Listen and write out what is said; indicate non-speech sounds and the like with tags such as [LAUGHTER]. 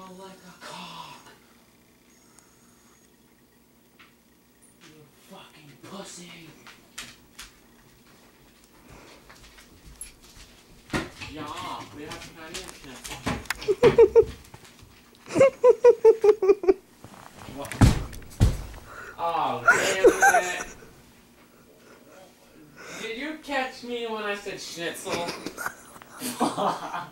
rattle like a cock. You fucking pussy. Ja, vi har planeringen. Oh, damn it. Did you catch me when I said schnitzel? [LAUGHS]